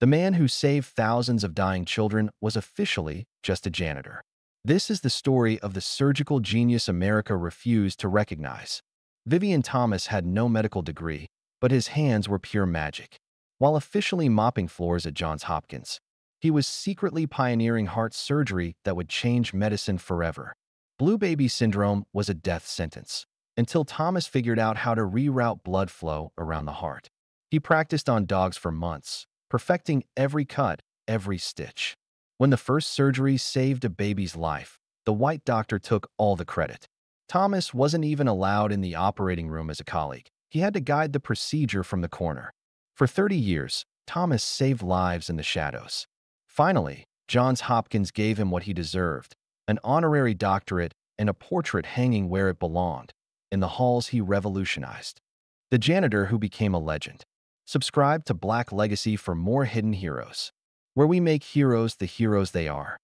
The man who saved thousands of dying children was officially just a janitor. This is the story of the surgical genius America refused to recognize. Vivien Thomas had no medical degree, but his hands were pure magic. While officially mopping floors at Johns Hopkins, he was secretly pioneering heart surgery that would change medicine forever. Blue baby syndrome was a death sentence, until Thomas figured out how to reroute blood flow around the heart. He practiced on dogs for months, perfecting every cut, every stitch. When the first surgery saved a baby's life, the white doctor took all the credit. Thomas wasn't even allowed in the operating room as a colleague. He had to guide the procedure from the corner. For 30 years, Thomas saved lives in the shadows. Finally, Johns Hopkins gave him what he deserved, an honorary doctorate and a portrait hanging where it belonged, in the halls he revolutionized. The janitor who became a legend. Subscribe to Black Legacy for more hidden heroes, where we make heroes the heroes they are.